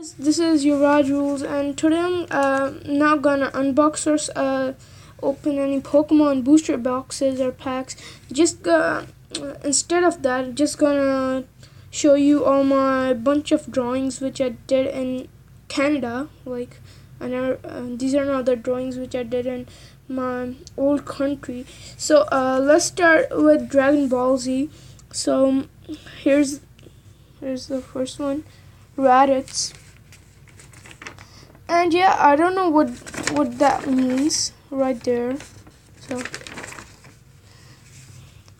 This is Yuvraj Rules, and today I'm uh, not gonna unbox or uh, open any Pokemon booster boxes or packs. Just uh, instead of that, just gonna show you all my bunch of drawings which I did in Canada. Like, never, uh, these are not the drawings which I did in my old country. So uh, let's start with Dragon Ball Z. So here's here's the first one, Raditz and yeah I don't know what what that means right there. So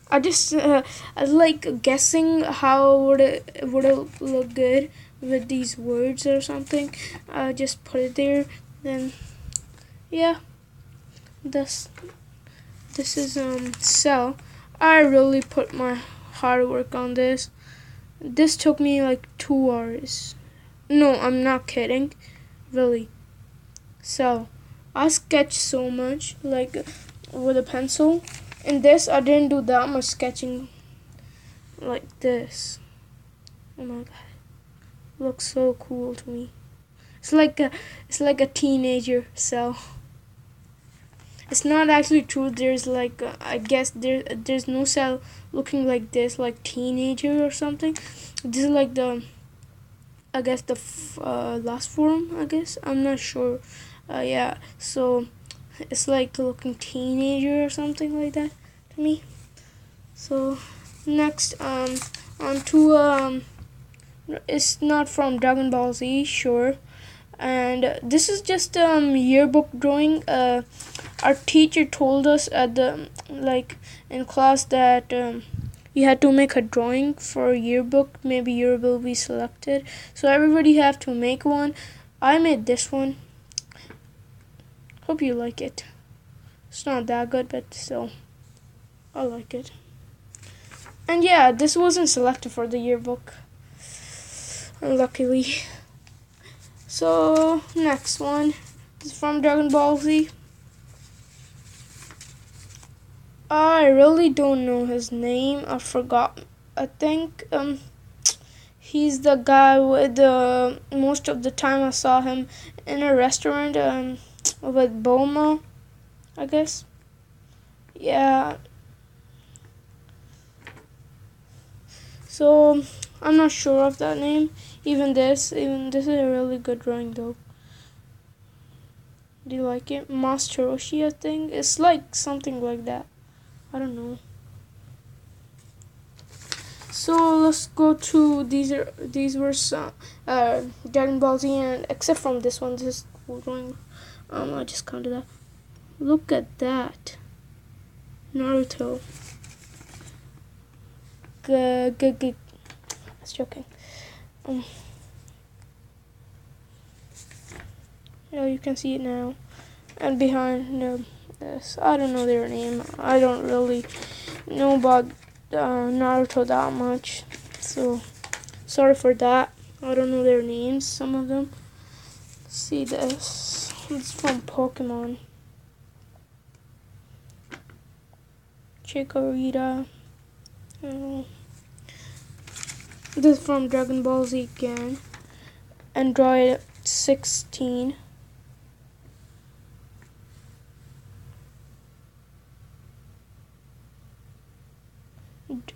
I just uh, I like guessing how would it would it look good with these words or something. I just put it there then yeah. This this is um cell. I really put my hard work on this. This took me like two hours. No I'm not kidding really. So I sketch so much like with a pencil. In this I didn't do that much sketching like this. Oh my god. Looks so cool to me. It's like a it's like a teenager cell. It's not actually true. There's like uh, I guess there there's no cell looking like this like teenager or something. This is like the I guess the uh, last form. I guess I'm not sure. Uh, yeah, so it's like looking teenager or something like that to me. So next, um, on to um, it's not from Dragon Ball Z, sure. And this is just um yearbook drawing. Uh, our teacher told us at the like in class that um you had to make a drawing for yearbook. Maybe your will be selected. So everybody have to make one. I made this one. Hope you like it. It's not that good but still i like it. And yeah this wasn't selected for the yearbook luckily so next one. Is from dragon ball z I really don't know his name. I forgot. I think um he's the guy with the most of the time I saw him in a restaurant um with Bulma, I guess. Yeah. So I'm not sure of that name. Even this, even this is a really good drawing though. Do you like it? Master Roshi, I think. It's like something like that. I don't know. So let's go to these are these were some uh, Dragon Ball Z and except from this one, this is going. Um, I just counted that. Look at that, Naruto. Good, G g g. I was joking. Um. Yeah, you can see it now, and behind no this. I don't know their name. I don't really know about uh, Naruto that much. So, sorry for that. I don't know their names, some of them. see this. It's from Pokemon. Chikorita. This is from Dragon Ball Z again. Android 16.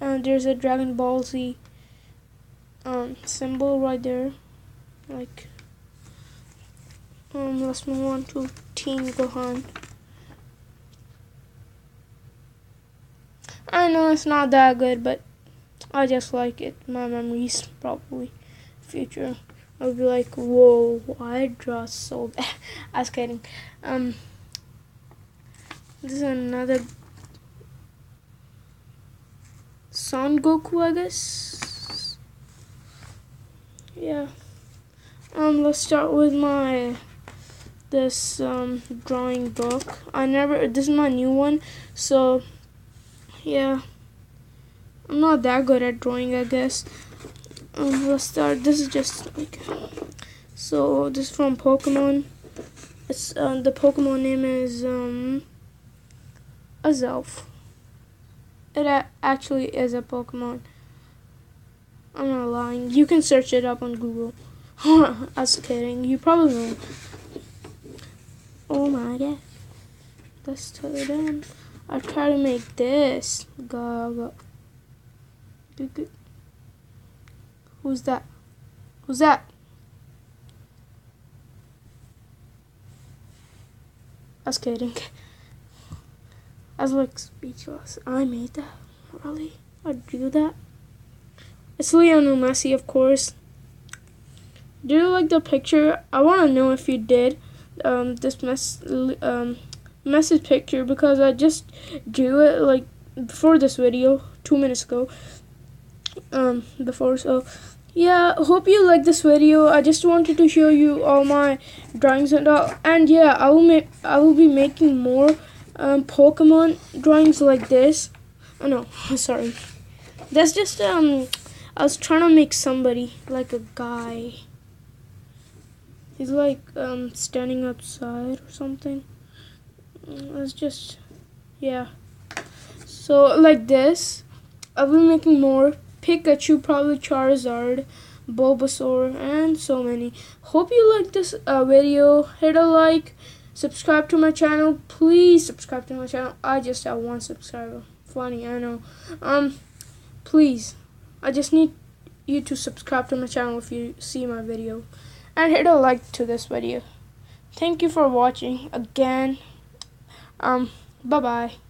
Uh, there's a Dragon Ball Z um, symbol right there. Like, um, let's move on to Teen Gohan. I know it's not that good, but I just like it. My memories probably future. I'll be like, whoa, I draw so bad. I was kidding. Um, this is another Son Goku, I guess. Yeah. Um, let's start with my this um drawing book. I never. This is my new one, so yeah. I'm not that good at drawing, I guess. Um, let's start. This is just like so. This is from Pokemon. It's uh, the Pokemon name is um Azelf. It actually is a Pokemon. I'm not lying. You can search it up on Google. I was kidding. You probably know. Oh my god. Let's turn it in. I try to make this. Go, go. Who's that? Who's that? I was kidding. I was like speechless. I made that. Really? I do that? It's Lionel Messi, of course. Do you like the picture? I want to know if you did um, this mess um, message picture because I just drew it like before this video two minutes ago. Um, before so yeah hope you like this video i just wanted to show you all my drawings and all and yeah i will make i will be making more um, pokemon drawings like this. Oh no sorry. That's just um i was trying to make somebody like a guy. He's like um standing outside or something. That's just yeah. So like this. I'll be making more. Pikachu, probably Charizard, Bulbasaur, and so many. Hope you like this uh, video. Hit a like, subscribe to my channel. Please subscribe to my channel. I just have one subscriber. Funny, I know. Um, please, I just need you to subscribe to my channel if you see my video. And hit a like to this video. Thank you for watching again. Um, bye-bye.